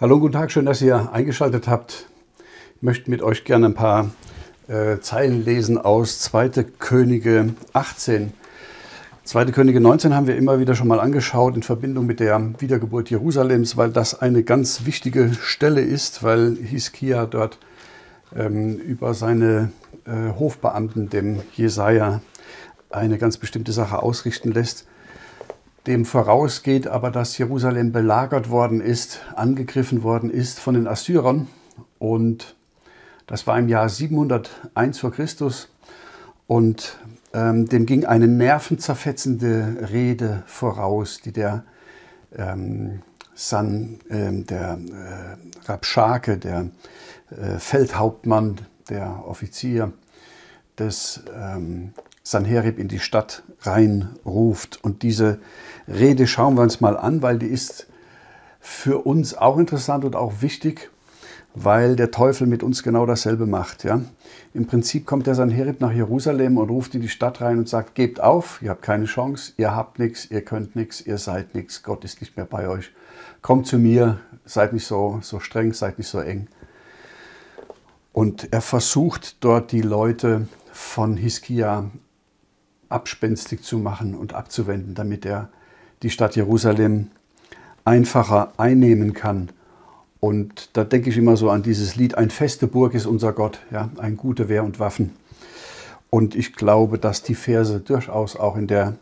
Hallo, guten Tag, schön, dass ihr eingeschaltet habt. Ich möchte mit euch gerne ein paar äh, Zeilen lesen aus 2. Könige 18. 2. Könige 19 haben wir immer wieder schon mal angeschaut in Verbindung mit der Wiedergeburt Jerusalems, weil das eine ganz wichtige Stelle ist, weil Hiskia dort ähm, über seine äh, Hofbeamten, dem Jesaja, eine ganz bestimmte Sache ausrichten lässt. Dem vorausgeht aber, dass Jerusalem belagert worden ist, angegriffen worden ist von den Assyrern. Und das war im Jahr 701 vor Christus. Und ähm, dem ging eine nervenzerfetzende Rede voraus, die der, ähm, San, äh, der äh, Rabschake, der äh, Feldhauptmann, der Offizier des ähm, Sanherib in die Stadt reinruft. Und diese Rede schauen wir uns mal an, weil die ist für uns auch interessant und auch wichtig, weil der Teufel mit uns genau dasselbe macht. Ja? Im Prinzip kommt der Sanherib nach Jerusalem und ruft in die Stadt rein und sagt, gebt auf, ihr habt keine Chance, ihr habt nichts, ihr könnt nichts, ihr seid nichts, Gott ist nicht mehr bei euch. Kommt zu mir, seid nicht so, so streng, seid nicht so eng. Und er versucht dort die Leute von Hiskia abspenstig zu machen und abzuwenden, damit er die Stadt Jerusalem einfacher einnehmen kann. Und da denke ich immer so an dieses Lied, ein feste Burg ist unser Gott, ja, ein gute Wehr und Waffen. Und ich glaube, dass die Verse durchaus auch in der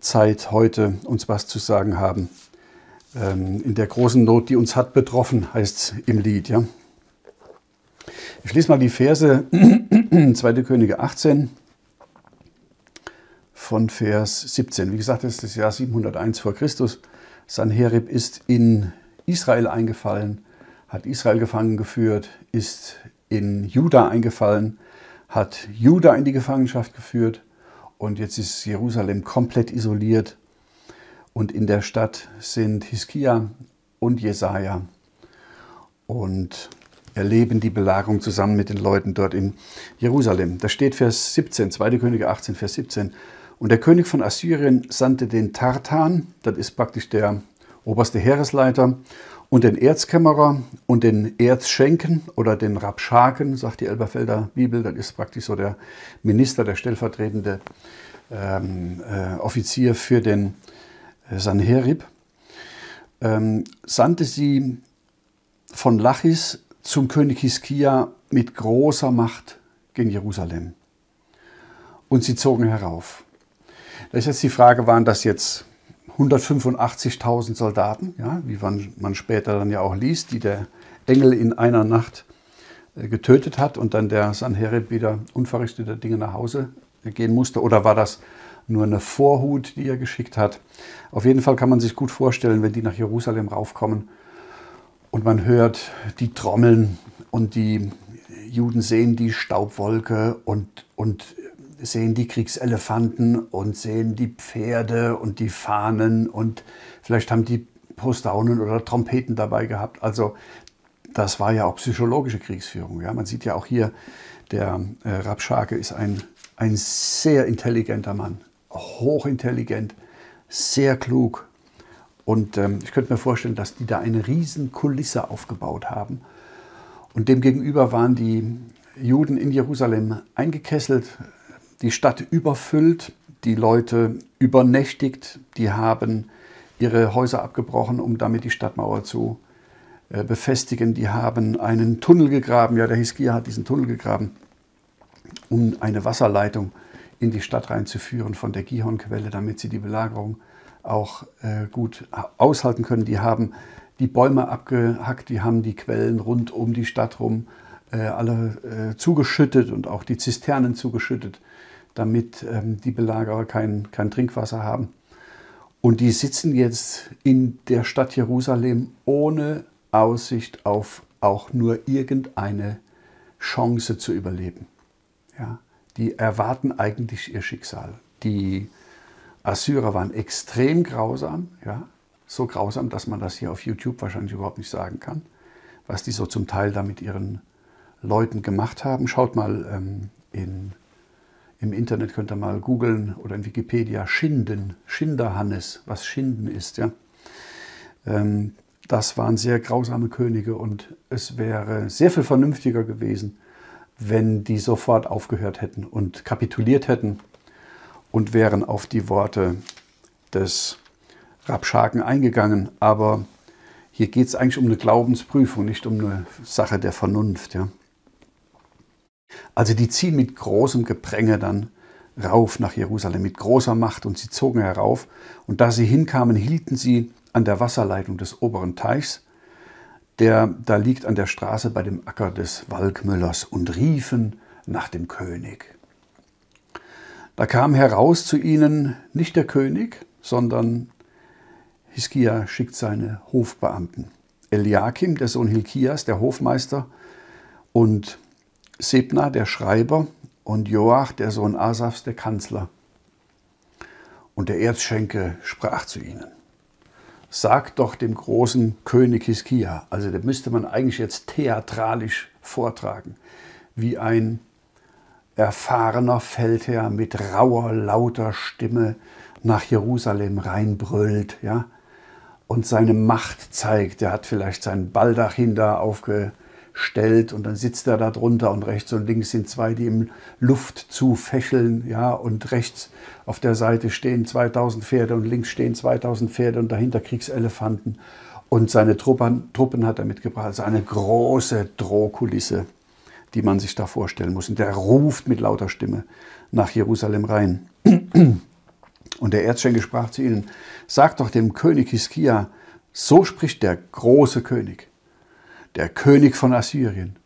Zeit heute uns was zu sagen haben. Ähm, in der großen Not, die uns hat betroffen, heißt es im Lied. Ja. Ich lese mal die Verse 2. Könige 18 von Vers 17. Wie gesagt, es ist das Jahr 701 vor Christus. Sanherib ist in Israel eingefallen, hat Israel gefangen geführt, ist in Juda eingefallen, hat Juda in die Gefangenschaft geführt und jetzt ist Jerusalem komplett isoliert und in der Stadt sind Hiskia und Jesaja und erleben die Belagerung zusammen mit den Leuten dort in Jerusalem. Da steht Vers 17, 2. Könige 18, Vers 17. Und der König von Assyrien sandte den Tartan, das ist praktisch der oberste Heeresleiter, und den Erzkämmerer und den Erzschenken oder den Rabschaken, sagt die Elberfelder Bibel, das ist praktisch so der Minister, der stellvertretende ähm, äh, Offizier für den äh, Sanherib, ähm, sandte sie von Lachis zum König Hiskia mit großer Macht gegen Jerusalem. Und sie zogen herauf. Da ist jetzt die Frage, waren das jetzt 185.000 Soldaten, ja, wie man, man später dann ja auch liest, die der Engel in einer Nacht äh, getötet hat und dann der Sanherib wieder unverrichteter Dinge nach Hause gehen musste? Oder war das nur eine Vorhut, die er geschickt hat? Auf jeden Fall kann man sich gut vorstellen, wenn die nach Jerusalem raufkommen und man hört die Trommeln und die Juden sehen die Staubwolke und, und sehen die Kriegselefanten und sehen die Pferde und die Fahnen und vielleicht haben die Postaunen oder Trompeten dabei gehabt. Also das war ja auch psychologische Kriegsführung. Ja? Man sieht ja auch hier, der äh, Rabschake ist ein, ein sehr intelligenter Mann, hochintelligent, sehr klug. Und ähm, ich könnte mir vorstellen, dass die da eine riesen Kulisse aufgebaut haben. Und demgegenüber waren die Juden in Jerusalem eingekesselt, die Stadt überfüllt, die Leute übernächtigt, die haben ihre Häuser abgebrochen, um damit die Stadtmauer zu äh, befestigen. Die haben einen Tunnel gegraben, ja, der Hiskia hat diesen Tunnel gegraben, um eine Wasserleitung in die Stadt reinzuführen von der Gihon-Quelle, damit sie die Belagerung auch äh, gut aushalten können. Die haben die Bäume abgehackt, die haben die Quellen rund um die Stadt rum äh, alle äh, zugeschüttet und auch die Zisternen zugeschüttet damit ähm, die Belagerer kein, kein Trinkwasser haben. Und die sitzen jetzt in der Stadt Jerusalem ohne Aussicht auf auch nur irgendeine Chance zu überleben. Ja, die erwarten eigentlich ihr Schicksal. Die Assyrer waren extrem grausam, ja, so grausam, dass man das hier auf YouTube wahrscheinlich überhaupt nicht sagen kann, was die so zum Teil da mit ihren Leuten gemacht haben. Schaut mal ähm, in im Internet könnt ihr mal googeln oder in Wikipedia Schinden, Schinderhannes, was Schinden ist. Ja. Ähm, das waren sehr grausame Könige und es wäre sehr viel vernünftiger gewesen, wenn die sofort aufgehört hätten und kapituliert hätten und wären auf die Worte des Rabschaken eingegangen. Aber hier geht es eigentlich um eine Glaubensprüfung, nicht um eine Sache der Vernunft. Ja. Also die ziehen mit großem Gepränge dann rauf nach Jerusalem, mit großer Macht und sie zogen herauf. Und da sie hinkamen, hielten sie an der Wasserleitung des oberen Teichs, der da liegt an der Straße bei dem Acker des Walkmüllers, und riefen nach dem König. Da kam heraus zu ihnen nicht der König, sondern Hiskia schickt seine Hofbeamten. Eliakim, der Sohn Hilkias, der Hofmeister, und Sebna, der Schreiber, und Joach, der Sohn Asafs, der Kanzler. Und der Erzschenke sprach zu ihnen sagt doch dem großen König Hiskia, also da müsste man eigentlich jetzt theatralisch vortragen, wie ein erfahrener Feldherr mit rauer, lauter Stimme nach Jerusalem reinbrüllt, ja, und seine Macht zeigt. Er hat vielleicht sein Baldachin da aufge, stellt und dann sitzt er da drunter und rechts und links sind zwei, die im Luft zu fächeln, ja, und rechts auf der Seite stehen 2000 Pferde und links stehen 2000 Pferde und dahinter Kriegselefanten und seine Truppen, Truppen hat er mitgebracht. Also eine große Drohkulisse, die man sich da vorstellen muss. Und der ruft mit lauter Stimme nach Jerusalem rein. Und der Erzschenke sprach zu ihnen, sagt doch dem König Hiskia, so spricht der große König der König von Assyrien.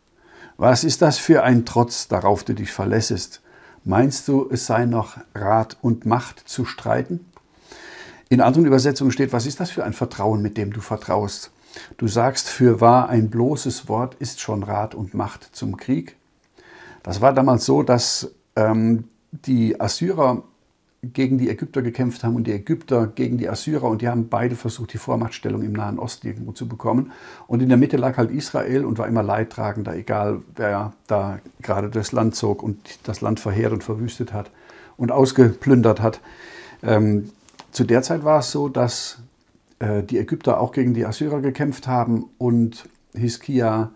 Was ist das für ein Trotz, darauf du dich verlässest? Meinst du, es sei noch Rat und Macht zu streiten? In anderen Übersetzungen steht, was ist das für ein Vertrauen, mit dem du vertraust? Du sagst, für wahr ein bloßes Wort ist schon Rat und Macht zum Krieg. Das war damals so, dass ähm, die Assyrer gegen die Ägypter gekämpft haben und die Ägypter gegen die Assyrer und die haben beide versucht, die Vormachtstellung im Nahen Osten irgendwo zu bekommen. Und in der Mitte lag halt Israel und war immer leidtragender, egal wer da gerade das Land zog und das Land verheert und verwüstet hat und ausgeplündert hat. Ähm, zu der Zeit war es so, dass äh, die Ägypter auch gegen die Assyrer gekämpft haben und Hiskia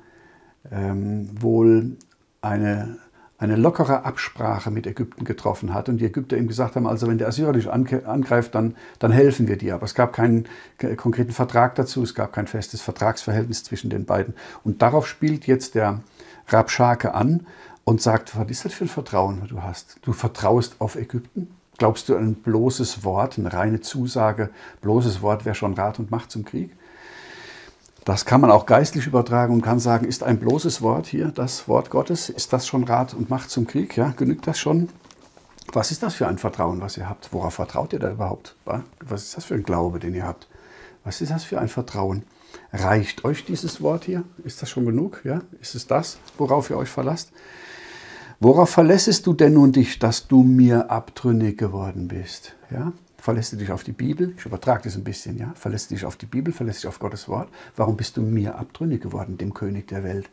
ähm, wohl eine eine lockere Absprache mit Ägypten getroffen hat und die Ägypter ihm gesagt haben, also wenn der Assyrer dich angreift, dann, dann helfen wir dir. Aber es gab keinen konkreten Vertrag dazu, es gab kein festes Vertragsverhältnis zwischen den beiden. Und darauf spielt jetzt der Rabschake an und sagt, was ist das für ein Vertrauen, was du hast? Du vertraust auf Ägypten? Glaubst du ein bloßes Wort, eine reine Zusage, bloßes Wort wäre schon Rat und Macht zum Krieg? Das kann man auch geistlich übertragen und kann sagen, ist ein bloßes Wort hier das Wort Gottes? Ist das schon Rat und Macht zum Krieg? Ja, genügt das schon? Was ist das für ein Vertrauen, was ihr habt? Worauf vertraut ihr da überhaupt? Was ist das für ein Glaube, den ihr habt? Was ist das für ein Vertrauen? Reicht euch dieses Wort hier? Ist das schon genug? Ja? Ist es das, worauf ihr euch verlasst? Worauf verlässest du denn nun dich, dass du mir abtrünnig geworden bist? Ja? Verlässt du dich auf die Bibel? Ich übertrage das ein bisschen, ja? Verlässt du dich auf die Bibel? Verlässt du dich auf Gottes Wort? Warum bist du mir abtrünnig geworden, dem König der Welt,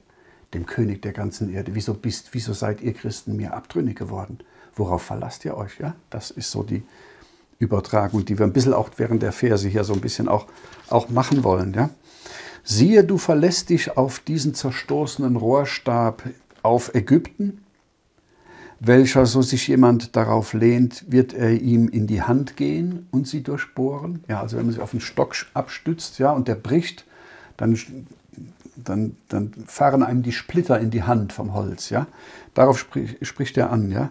dem König der ganzen Erde? Wieso bist, wieso seid ihr Christen mir abtrünnig geworden? Worauf verlasst ihr euch, ja? Das ist so die Übertragung, die wir ein bisschen auch während der Verse hier so ein bisschen auch, auch machen wollen, ja? Siehe, du verlässt dich auf diesen zerstoßenen Rohrstab auf Ägypten, welcher, so sich jemand darauf lehnt, wird er ihm in die Hand gehen und sie durchbohren. Ja, also wenn man sich auf einen Stock abstützt ja, und der bricht, dann, dann, dann fahren einem die Splitter in die Hand vom Holz. Ja. Darauf sprich, spricht er an. Ja.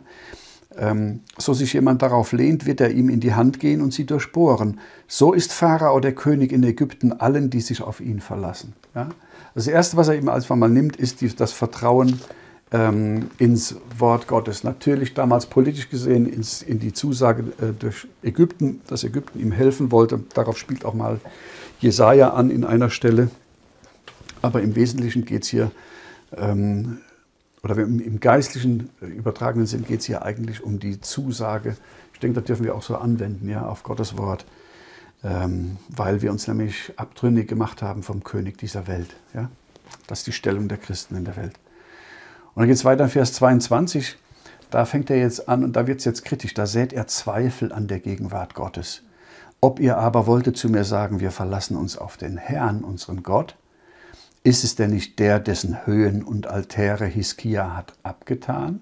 Ähm, so sich jemand darauf lehnt, wird er ihm in die Hand gehen und sie durchbohren. So ist Pharao der König in Ägypten allen, die sich auf ihn verlassen. Ja. Das Erste, was er eben einfach mal nimmt, ist die, das Vertrauen ähm, ins Wort Gottes. Natürlich damals politisch gesehen ins, in die Zusage äh, durch Ägypten, dass Ägypten ihm helfen wollte. Darauf spielt auch mal Jesaja an in einer Stelle. Aber im Wesentlichen geht es hier, ähm, oder im, im geistlichen äh, übertragenen Sinn geht es hier eigentlich um die Zusage. Ich denke, das dürfen wir auch so anwenden, ja, auf Gottes Wort. Ähm, weil wir uns nämlich abtrünnig gemacht haben vom König dieser Welt. Ja? Das ist die Stellung der Christen in der Welt. Und dann geht es weiter in Vers 22. Da fängt er jetzt an und da wird es jetzt kritisch. Da sät er Zweifel an der Gegenwart Gottes. Ob ihr aber wolltet zu mir sagen, wir verlassen uns auf den Herrn, unseren Gott, ist es denn nicht der, dessen Höhen und Altäre Hiskia hat abgetan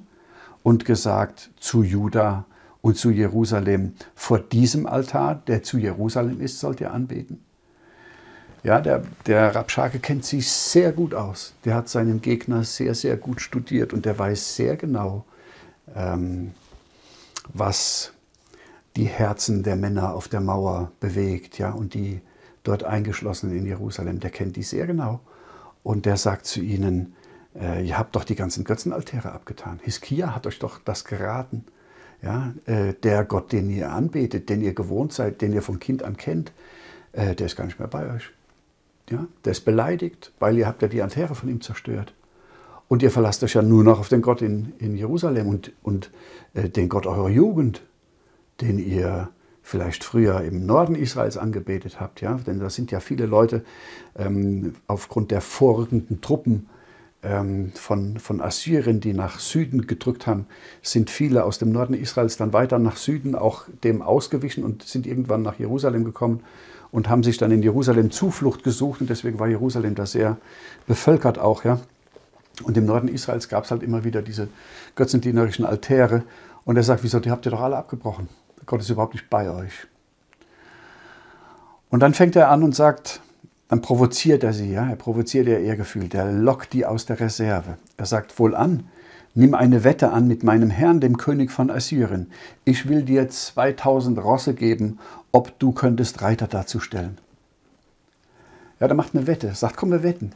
und gesagt zu Juda und zu Jerusalem, vor diesem Altar, der zu Jerusalem ist, sollt ihr anbeten? Ja, der, der Rabschake kennt sich sehr gut aus. Der hat seinen Gegner sehr, sehr gut studiert und der weiß sehr genau, ähm, was die Herzen der Männer auf der Mauer bewegt, ja, und die dort eingeschlossen in Jerusalem. Der kennt die sehr genau. Und der sagt zu ihnen, äh, ihr habt doch die ganzen Götzenaltäre abgetan. Hiskia hat euch doch das geraten. Ja, äh, der Gott, den ihr anbetet, den ihr gewohnt seid, den ihr von Kind an kennt, äh, der ist gar nicht mehr bei euch. Ja, der ist beleidigt, weil ihr habt ja die Altäre von ihm zerstört. Und ihr verlasst euch ja nur noch auf den Gott in, in Jerusalem und, und äh, den Gott eurer Jugend, den ihr vielleicht früher im Norden Israels angebetet habt. Ja? Denn da sind ja viele Leute ähm, aufgrund der vorrückenden Truppen ähm, von, von Assyrien, die nach Süden gedrückt haben, sind viele aus dem Norden Israels dann weiter nach Süden auch dem ausgewichen und sind irgendwann nach Jerusalem gekommen und haben sich dann in Jerusalem Zuflucht gesucht und deswegen war Jerusalem da sehr bevölkert auch. Ja? Und im Norden Israels gab es halt immer wieder diese götzendienerischen Altäre. Und er sagt, wieso, die habt ihr doch alle abgebrochen. Gott ist überhaupt nicht bei euch. Und dann fängt er an und sagt, dann provoziert er sie, ja, er provoziert ihr Ehrgefühl, der lockt die aus der Reserve. Er sagt wohl an, nimm eine Wette an mit meinem Herrn, dem König von Assyrien. Ich will dir 2000 Rosse geben, ob du könntest Reiter dazu stellen. Ja, der macht eine Wette, sagt, komm, wir wetten.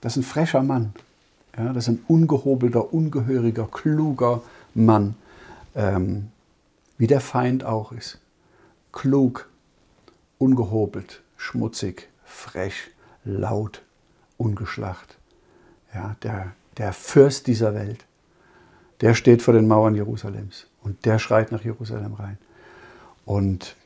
Das ist ein frecher Mann. Ja, das ist ein ungehobelter, ungehöriger, kluger Mann, ähm, wie der Feind auch ist. Klug, ungehobelt, schmutzig, frech, laut, ungeschlacht. Ja, der, der Fürst dieser Welt, der steht vor den Mauern Jerusalems und der schreit nach Jerusalem rein. Und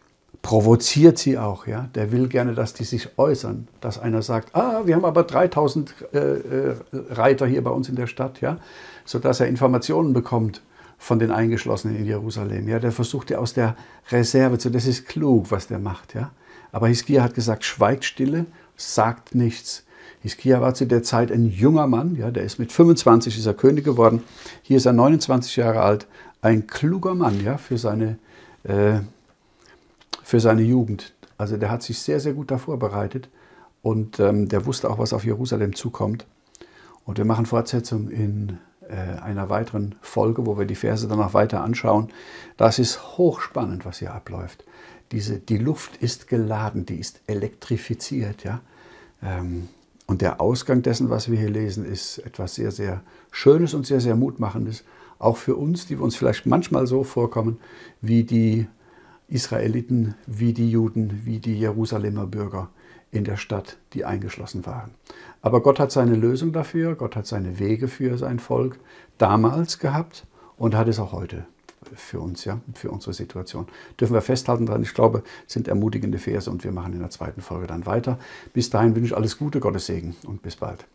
provoziert sie auch. Ja? Der will gerne, dass die sich äußern, dass einer sagt, ah, wir haben aber 3000 äh, äh, Reiter hier bei uns in der Stadt, ja? sodass er Informationen bekommt von den Eingeschlossenen in Jerusalem. Ja? Der versucht ja aus der Reserve zu, das ist klug, was der macht. Ja? Aber Hiskia hat gesagt, schweigt stille, sagt nichts. Hiskia war zu der Zeit ein junger Mann, ja, der ist mit 25 ist er König geworden. Hier ist er 29 Jahre alt, ein kluger Mann, ja, für seine äh, für seine Jugend. Also der hat sich sehr, sehr gut da vorbereitet und ähm, der wusste auch, was auf Jerusalem zukommt. Und wir machen Fortsetzung in äh, einer weiteren Folge, wo wir die Verse dann noch weiter anschauen. Das ist hochspannend, was hier abläuft. Diese, die Luft ist geladen, die ist elektrifiziert. Ja? Ähm, und der Ausgang dessen, was wir hier lesen, ist etwas sehr, sehr Schönes und sehr, sehr Mutmachendes. Auch für uns, die wir uns vielleicht manchmal so vorkommen wie die Israeliten wie die Juden, wie die Jerusalemer Bürger in der Stadt, die eingeschlossen waren. Aber Gott hat seine Lösung dafür, Gott hat seine Wege für sein Volk damals gehabt und hat es auch heute für uns, ja, für unsere Situation. Dürfen wir festhalten daran, ich glaube, sind ermutigende Verse und wir machen in der zweiten Folge dann weiter. Bis dahin wünsche ich alles Gute, Gottes Segen und bis bald.